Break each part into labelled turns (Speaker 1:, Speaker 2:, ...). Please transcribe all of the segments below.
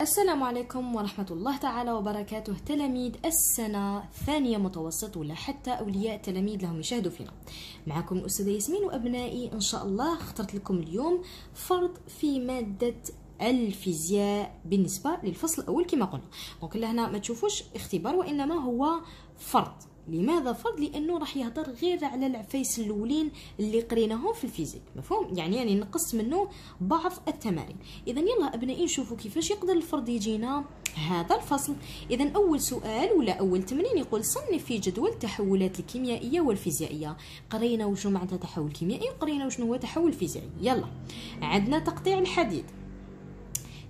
Speaker 1: السلام عليكم ورحمة الله تعالى وبركاته. تلاميذ السنة الثانية متوسط ولا حتى أولياء تلاميذ لهم يشاهدوا فينا. معكم الأستاذة ياسمين وأبنائي إن شاء الله اخترت لكم اليوم فرض في مادة الفيزياء بالنسبة للفصل الأول كما قلنا. donc هنا ما تشوفوش اختبار وإنما هو فرض. لماذا فرض لأنه راح يهضر غير على العفايس الأولين اللي قريناهم في ال physique مفهوم؟ يعني يعني نقص منه بعض التمارين. اذا يلا أبنائي نشوفوا كيفاش يقدر الفرض يجينا هذا الفصل. اذا أول سؤال ولا أول تمرين يقول صنف في جدول التحولات الكيميائية والفيزيائية. قرينا وشنو معناتها تحول كيميائي وقرينا وشنو هو تحول فيزيائي. يلا عندنا تقطيع الحديد.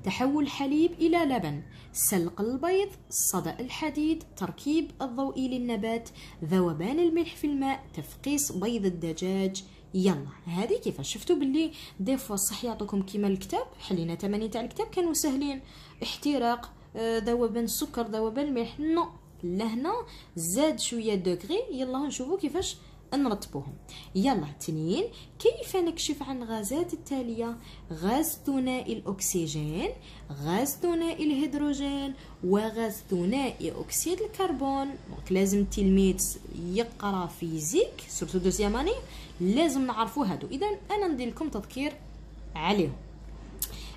Speaker 1: تحول الحليب إلى لبن سلق البيض صدأ الحديد تركيب الضوئي للنبات ذوبان الملح في الماء تفقيس بيض الدجاج. يلا هذه كيفاش شفتوا باللي des fois صح يعطوكم كيما الكتاب؟ حلينا تمانين تاع الكتاب كانوا سهلين. احتراق آه، ذوبان السكر ذوبان الملح non لهنا زاد شوية degré. يلا نشوفوا كيفاش نرتبوهم. يلا تنين كيف نكشف عن غازات التالية؟ غاز ثنائي الأكسجين غاز ثنائي الهيدروجين وغاز ثنائي أكسيد الكربون. donc لازم التلميذ يقرأ physique surtout deuxième لازم نعرفو هادو. اذا أنا ندير لكم تذكير عليهم.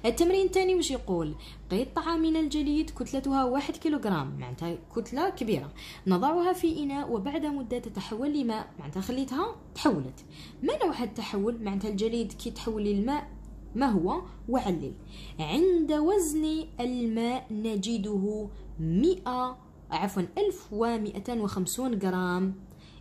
Speaker 1: التمرين الثاني واش يقول؟ قطعة من الجليد كتلتها واحد كيلوغرام معناتها كتلة كبيرة. نضعها في إناء وبعد مدة تتحول لماء معناتها خليتها تحولت. ما نوع التحول؟ معناتها الجليد كي تحول للماء ما هو؟ وعلل. عند وزن الماء نجده مئة عفوا ألف ومئتان وخمسون جرام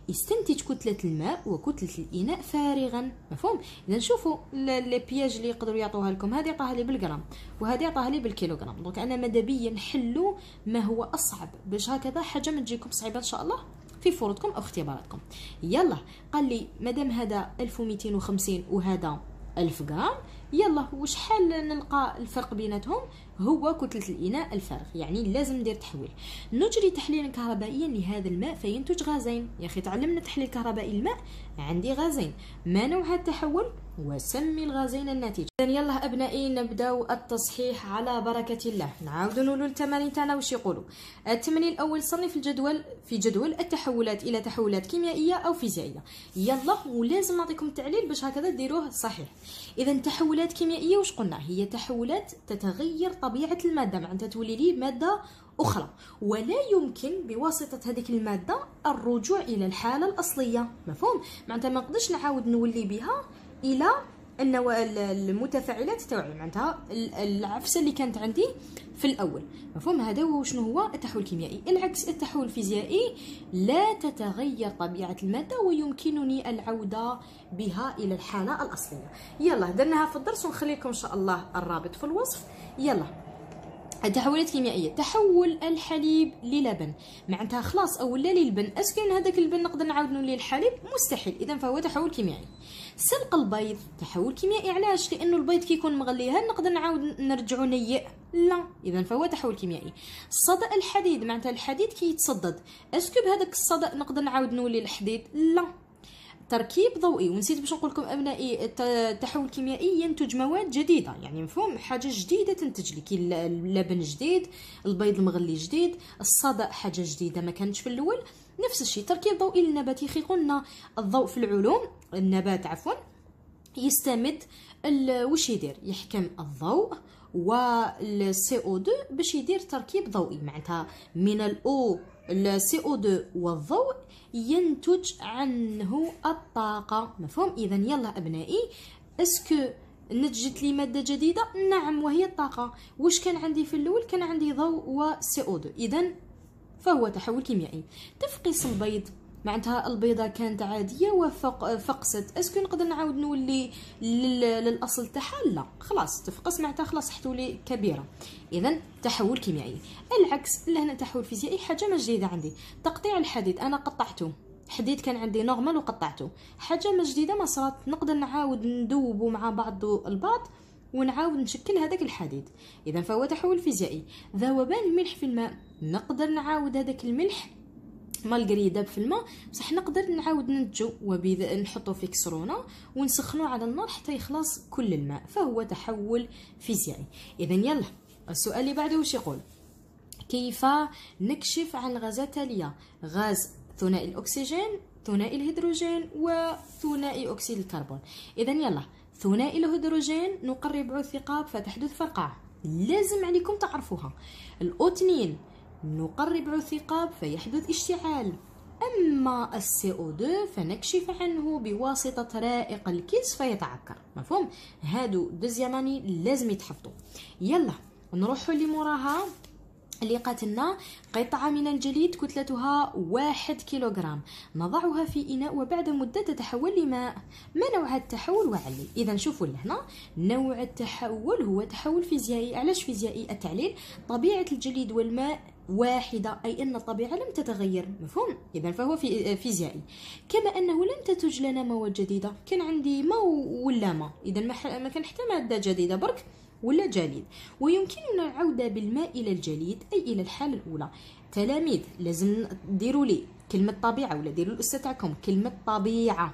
Speaker 1: يستنتج كتلة الماء وكتلة الإناء فارغا مفهوم؟ إذا شوفوا les pièges اللي يقدروا يعطوها لكم. هذه يعطوها لي بالجرام وهذه يعطوها لي بالكيلوغرام. donc أنا ماذا نحلوا ما هو أصعب. باش هكذا حاجة ما تجيكم صعيبة إن شاء الله في فروضكم أو اختباراتكم يلا قال لي مادام هذا 1250 وهذا 1000 غرام يلا وشحال نلقى الفرق بيناتهم؟ هو كتلة الإناء الفارغ يعني لازم ندير تحويل. نجري تحليلا كهربائيا لهذا الماء فينتج غازين. يا أخي تعلمنا تحليل كهربائي الماء؟ عندي غازين. ما نوع التحول؟ وسمي الغازين الناتج. اذا يلا أبنائي نبداو التصحيح على بركة الله. نعاودوا نقولوا التمارين تاعنا واش يقولوا التمرين الأول صنف الجدول في جدول التحولات إلى تحولات كيميائية أو فيزيائية. يلا ولازم نعطيكم التعليل باش هكذا ديروه صحيح. إذا تحولات كيميائية واش قلنا؟ هي تحولات تتغير طبيعة المادة. معناتها تولي لي مادة أخرى. ولا يمكن بواسطة هذيك المادة الرجوع إلى الحالة الأصلية. مفهوم؟ معناتها ما نقدرش نعاود نولي بها إلى النواه المتفاعلات تاعي معناتها. العفسة اللي كانت عندي في الأول. مفهوم؟ هذا شنو هو؟ التحول الكيميائي. العكس التحول الفيزيائي لا تتغير طبيعة المادة ويمكنني العودة بها إلى الحالة الأصلية. يلا درناها في الدرس ونخلي لكم إن شاء الله الرابط في الوصف. يلا. التحولات الكيميائية تحول الحليب للبن. معناتها خلاص أو ولا للبن. اسكو هذاك اللبن نقدر نعاود نولي الحليب؟ مستحيل. اذا فهو تحول كيميائي. سلق البيض. تحول كيميائي. علاش؟ لأنه البيض كي يكون مغلي هل نقدر نعاود نرجعو نيء لا. اذا فهو تحول كيميائي. صدأ الحديد. معناتها الحديد كي اسكو بهذاك الصدأ نقدر نعاود نولي الحديد؟ لا. تركيب ضوئي ونسيت باش نقول لكم أبنائي التحول الكيميائي ينتج مواد جديدة. يعني مفهوم حاجة جديدة تنتج لك اللبن جديد البيض المغلي جديد الصدأ حاجة جديدة ما كانتش في الأول. نفس الشيء تركيب ضوئي للنبات. يخي قلنا الضوء في العلوم النبات عفوا يستمد واش يدير؟ يحكم الضوء والسي أو 2 باش يدير تركيب ضوئي. معناتها من ال O ال CO 2 والضوء ينتج عنه الطاقة. مفهوم؟ إذا يلا أبنائي est-ce que نتجت لي مادة جديدة؟ نعم وهي الطاقة. واش كان عندي في الأول؟ كان عندي ضوء و O 2 إذا فهو تحول كيميائي. تفقيس البيض. معناتها البيضة كانت عادية وفقست est-ce que نقدر نعاود نولي للأصل تاعها؟ لا. خلاص تفقس معناتها خلاص حتى تولي كبيرة. اذا تحول كيميائي. العكس لهنا تحول فيزيائي حاجة ما جديدة عندي. تقطيع الحديد أنا قطعته. حديد كان عندي normal وقطعته. حاجة ما جديدة ما صارت. نقدر نعاود ندوبو مع بعض البعض ونعاود نشكل هذاك الحديد. اذا فهو تحول فيزيائي. ذوبان الملح في الماء. نقدر نعاود هذاك الملح malgré يذاب في الماء بصح نقدر نعاود ننتجو نحطو في كسرونة ونسخنو على النار حتى يخلص كل الماء فهو تحول فيزيائي. اذا يلا السؤال اللي بعده وش يقول؟ كيف نكشف عن غازات التالية غاز ثنائي الأكسجين ثنائي الهيدروجين وثنائي أكسيد الكربون. إذا يلا ثنائي الهيدروجين نقرب الثقاب فتحدث فرقعة. لازم عليكم تعرفوها. ال O تنين نقرب الثقاب فيحدث اشتعال. أما ال CO 2 فنكشف عنه بواسطة رائق الكلس فيتعكر. مفهوم؟ هادو دزياماني لازم يتحفظوا. يلا نروحوا لموراها. اللي قاتلنا قطعة من الجليد كتلتها واحد كيلوغرام. نضعها في إناء وبعد مدة تتحول لماء. ما نوع التحول؟ وعلي. إذا شوفوا لهنا. نوع التحول هو تحول فيزيائي. علاش فيزيائي؟ التعليل. طبيعة الجليد والماء واحدة أي أن الطبيعة لم تتغير مفهوم؟ إذا فهو في فيزيائي. كما أنه لم تتج لنا مواد جديدة كان عندي ما ولا ما. إذا ما كان حتى مادة جديدة برك ولا جليد. ويمكننا العودة بالماء إلى الجليد أي إلى الحالة الأولى. تلاميذ لازم ديروا لي كلمة طبيعة ولا ديروا الأستاذ تاعكم كلمة طبيعة.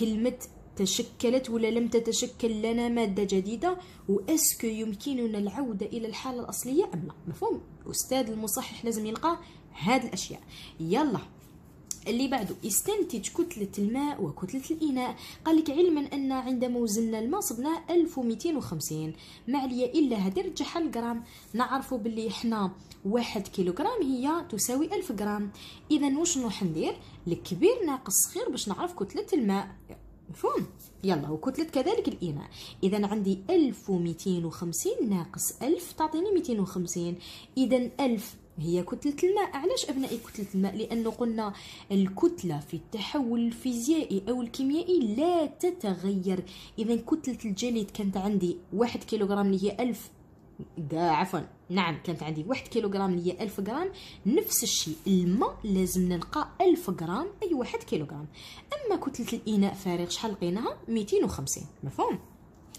Speaker 1: كلمة تشكلت ولا لم تتشكل لنا مادة جديدة؟ وأسكو يمكننا العودة إلى الحالة الأصلية أم لا؟ مفهوم؟ الأستاذ المصحح لازم يلقى هذه الأشياء. يلا. اللي بعده. استنتج كتلة الماء وكتلة الإناء. قال لك علما أن عندما وزنا الماء صبنا 1250 مع ليا إلا هذه رجعها الجرام نعرفوا باللي إحنا واحد كيلوغرام هي تساوي ألف جرام. إذا واش نروح ندير؟ الكبير ناقص صغير باش نعرف كتلة الماء. مفهوم. يلا وكتلة كذلك الإناء إذا عندي 1250 ناقص 1000 تعطيني 250 إذا 1000 هي كتلة الماء. علاش أبنائي كتلة الماء؟ لأنه قلنا الكتلة في التحول الفيزيائي أو الكيميائي لا تتغير. إذا كتلة الجليد كانت عندي واحد كيلوغرام اللي هي ألف عفوا. نعم كانت عندي واحد كيلوغرام هي ألف غرام. نفس الشيء الماء لازم نلقى ألف غرام. أي واحد كيلوغرام. أما كتلة الإناء فارغ شحال لقيناها؟ 250 مفهوم؟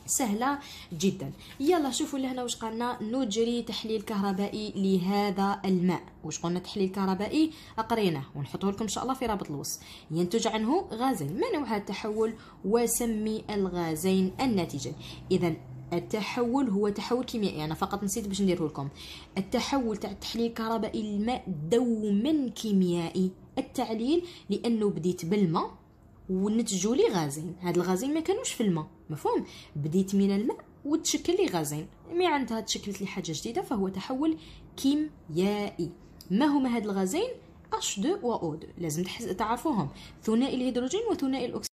Speaker 1: سهلة جدا. يلا شوفوا لهنا واش قالنا. نجري تحليل كهربائي لهذا الماء. واش قلنا تحليل كهربائي؟ قريناه ونحطه لكم إن شاء الله في رابط الوصف. ينتج عنه غازين. ما نوع التحول؟ وسمي الغازين الناتجين. اذا التحول هو تحول كيميائي. أنا فقط نسيت باش نديره لكم. التحول تاع التحليل الكهربائي للماء دوما كيميائي. التعليل لأنه بديت بالماء ونتجوا لي غازين. هاد الغازين ما كانوش في الماء مفهوم؟ بديت من الماء وتشكل لي غازين. مي عندها تشكلت لي حاجة جديدة فهو تحول كيميائي. ما هما هاد الغازين؟ H2 و O2 لازم تعرفوهم. ثنائي الهيدروجين وثنائي الأكسجين